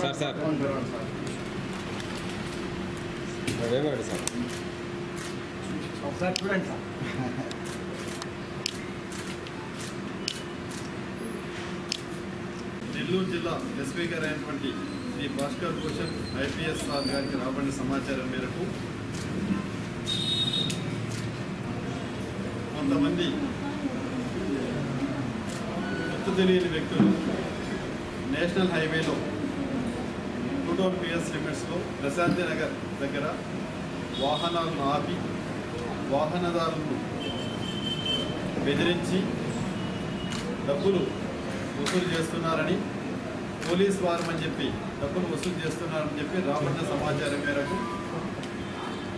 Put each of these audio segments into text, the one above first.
Sir sir. Sir. ఒకసారి చూడండి sir. Nellore జిల్లా ఎస్పీ గారు అయినటువంటి శ్రీ భాస్కర్ భూషణ్ ఐపీఎస్ సార్ గారికి రాబడిన సమాచారం మేరకు కొంతమంది గుర్తు తెలియని వ్యక్తులు నేషనల్ హైవేలో టూటోన్ పిఎస్ లిమిట్స్లో ప్రశాంతి నగర్ దగ్గర వాహనాలను ఆపి వాహనదారులను బెదిరించి డబ్బులు వసూలు చేస్తున్నారని పోలీస్ వారమని చెప్పి డబ్బులు వసూలు చేస్తున్నారని చెప్పి రాబడిన సమాచారం మేరకు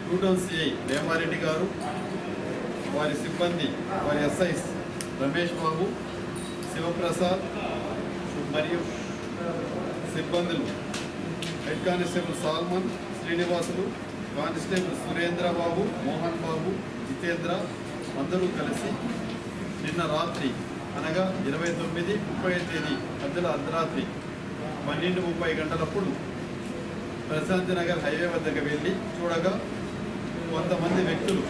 టూటౌన్ సిఐ వేమారెడ్డి గారు వారి సిబ్బంది వారి ఎస్ఐస్ రమేష్ బాబు శివప్రసాద్ మరియు సిబ్బందులు head constable Salman Srinivasulu constable Surendrababu Mohan Babu Jitendra అందరూ కలిసి నిన్న రాత్రి అనగా ఇరవై తొమ్మిది ముప్పై తేదీ మధ్యలో అర్ధరాత్రి పన్నెండు ముప్పై గంటలప్పుడు ప్రశాంతి నగర్ హైవే వద్దకు వెళ్ళి చూడగా కొంతమంది వ్యక్తులు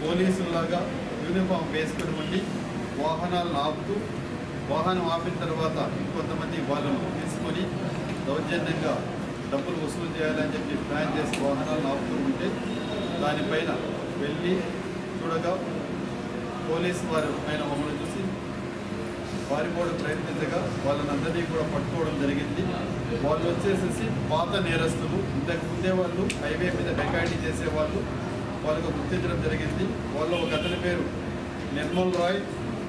పోలీసుల్లాగా యూనిఫామ్ వేసుకుని ఉండి వాహనాలను ఆపుతూ వాహనం ఆపిన తర్వాత ఇంకొంతమంది వాళ్ళను తీసుకొని దౌర్జన్యంగా డబ్బులు వసూలు చేయాలని చెప్పి ప్లాన్ చేసి వాహనాలు ఆపుతూ ఉంటే దానిపైన వెళ్ళి చూడగా పోలీసు వారు ఆయన మమ్మల్ని చూసి పారిపోవడం ప్రయత్నించగా వాళ్ళని అందరినీ కూడా పట్టుకోవడం జరిగింది. వాళ్ళు వచ్చేసేసి పాత నేరస్తులు ఇంతకు ముందే వాళ్ళు హైవే మీద బెకాయిటీ చేసేవాళ్ళు. వాళ్ళకు గుర్తించడం జరిగింది. వాళ్ళు ఒక అతని పేరు నిర్మల్ రాయ్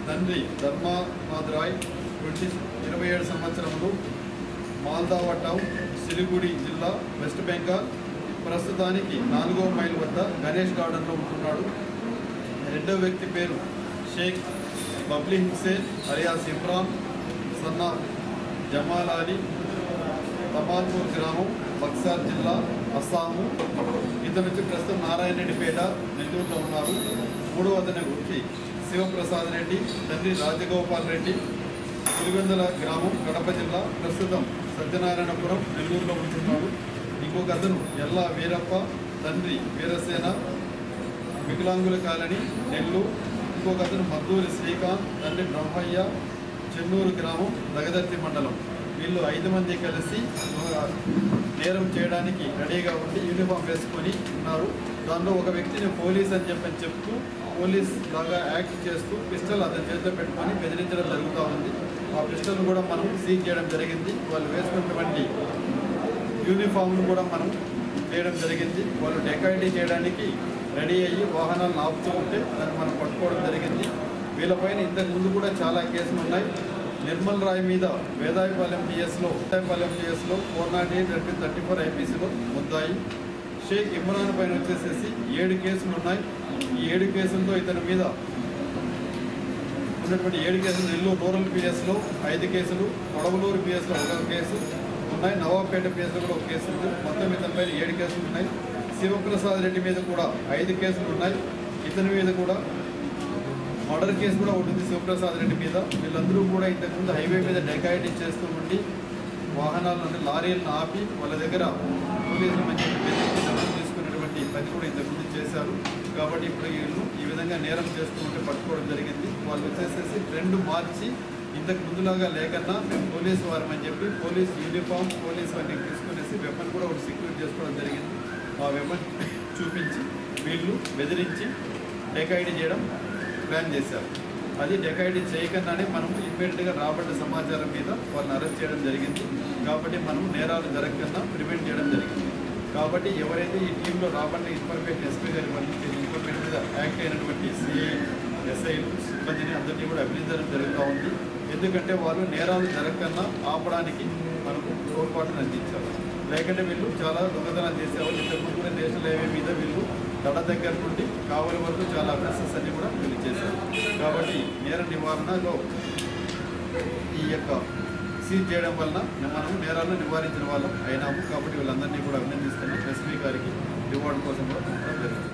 తండ్రి ధర్మానాథ్ రాయ్ ట్వంటీ ఇరవై ఏడు సంవత్సరంలో మాల్దావా టౌన్ సిలిగుడి జిల్లా వెస్ట్ బెంగాల్. ప్రస్తుతానికి నాలుగో మైల్ వద్ద గణేష్ గార్డెన్లో ఉంటున్నాడు. రెండో వ్యక్తి పేరు షేక్ బబ్లీ హుసేన్ అలియాస్ ఇమ్రాన్ సన్నా జమాల్ అలీ తమాల్పూర్ గ్రామం బక్సార్ జిల్లా అస్సాము. ఇతను వచ్చి ప్రస్తుతం నారాయణరెడ్డిపేట నెల్లూరులో ఉన్నారు. మూడో అతని గురించి శివప్రసాద్ రెడ్డి తండ్రి రాజగోపాల్ రెడ్డి పులిగొందల గ్రామం కడప జిల్లా. ప్రస్తుతం సత్యనారాయణపురం నెల్లూరులో ఉంటున్నాడు. ఇంకొక అతను ఎల్లా వీరప్ప తండ్రి వీరసేన వికలాంగుల కాలనీ నెల్లూరు. ఇంకొక అతను మద్దూరి శ్రీకాంత్ తండ్రి బ్రహ్మయ్య చెన్నూరు గ్రామం దగదర్తి మండలం. వీళ్ళు ఐదు మంది కలిసి నేరం చేయడానికి రెడీగా ఉండి యూనిఫామ్ వేసుకొని ఉన్నారు. దానిలో ఒక వ్యక్తిని పోలీస్ అని చెప్పని చెప్తూ పోలీస్ లాగా యాక్ట్ చేస్తూ పిస్టల్ అతని చేతిలో పెట్టుకొని బెదిరించడం జరుగుతూ ఉంది. ఆ పిస్టల్ కూడా మనం సీజ్ చేయడం జరిగింది. వాళ్ళు వేసుకున్నటువంటి యూనిఫామ్ను కూడా మనం చేయడం జరిగింది. వాళ్ళు డెకాయిటీ చేయడానికి రెడీ అయ్యి వాహనాలను ఆపుతూ ఉంటే దాన్ని మనం పట్టుకోవడం జరిగింది. వీళ్ళపైన ఇంతకు ముందు కూడా చాలా కేసులు ఉన్నాయి. నిర్మల్ రాయ్ మీద వేదాయపాలెం పిఎస్లో ఉత్తాయపాలెం పిఎస్లో ఫోర్ నాట్ ఎయిట్ రెండు థర్టీ ఫోర్ ఐపీసీలో ముద్దాయి. షేక్ ఇమ్రాన్ పైన వచ్చేసేసి ఏడు కేసులు ఉన్నాయి. ఈ ఏడు కేసులతో ఇతని మీద ఉన్నటువంటి ఏడు కేసులు నెల్లూరు రూరల్ పిఎస్లో ఐదు కేసులు కొడవలూరు పిఎస్లో ఒక కేసు ఉన్నాయి. నవాబేట పిఎస్లో కూడా ఒక కేసు ఉంది. మొత్తం ఇతని పైన ఏడు కేసులు ఉన్నాయి. శివప్రసాద్ రెడ్డి మీద కూడా ఐదు కేసులు ఉన్నాయి. ఇతని మీద కూడా మర్డర్ కేసు కూడా ఉంటుంది శివప్రసాద్ రెడ్డి మీద. వీళ్ళందరూ కూడా ఇంతకుముందు హైవే మీద డెకాయిటీ చేస్తూ ఉండి వాహనాలను అంటే లారీలను ఆపి వాళ్ళ దగ్గర పోలీసులు మంచి డబ్బులు తీసుకునేటువంటి పని కూడా ఇంతకుముందు చేశారు. కాబట్టి ఇప్పుడు వీళ్ళు విధంగా నేరం చేస్తూ ఉంటే పట్టుకోవడం జరిగింది. వాళ్ళు వచ్చేసేసి ట్రెండ్ మార్చి ఇంతకు ముందులాగా లేకన్నా మేము పోలీసు వారమని చెప్పి పోలీస్ యూనిఫామ్ పోలీస్ అన్ని తీసుకునేసి వెపన్ కూడా ఒకటి సెక్యూర్ చేసుకోవడం జరిగింది. ఆ వెపన్ చూపించి వీళ్ళు బెదిరించి డెకైడ్ చేయడం ప్లాన్ చేశారు. అది డెకైడ్ చేయకుండానే మనం ఇమ్మీడియట్గా రాబడ్డ సమాచారం మీద వాళ్ళని అరెస్ట్ చేయడం జరిగింది. కాబట్టి మనం నేరాలు జరగకుండా ప్రివెంట్ చేయడం జరిగింది. కాబట్టి ఎవరైతే ఈ టీంలో రాబడిన ఇన్ఫర్మేషన్ ఎస్పీ గారి ఇన్ఫర్మేషన్ యాక్ట్ అయినటువంటి సిఐ ఎస్ఐలు సిబ్బందిని అందరినీ కూడా అభినందనం జరుగుతూ ఉంది. ఎందుకంటే వాళ్ళు నేరాలు జరగకుండా ఆపడానికి మనకు తోడ్పాటును అందించారు. లేకుంటే వీళ్ళు చాలా దొంగతనాలు చేసేవాళ్ళు. ఇంతకుముందు కూడా నేషనల్ హైవే మీద వీళ్ళు దడ దగ్గర నుండి కావలి వరకు చాలా అఫెన్సెస్ అన్ని కూడా వీళ్ళు చేశారు. కాబట్టి నేర నివారణలో ఈ యొక్క సీజ్ చేయడం వలన మనం నేరాలను నివారించిన వాళ్ళం అయినాము. కాబట్టి వీళ్ళందరినీ కూడా అభినందిస్తున్నాం. ఎస్పీ గారికి రివార్డు కోసం కూడా జరుగుతుంది.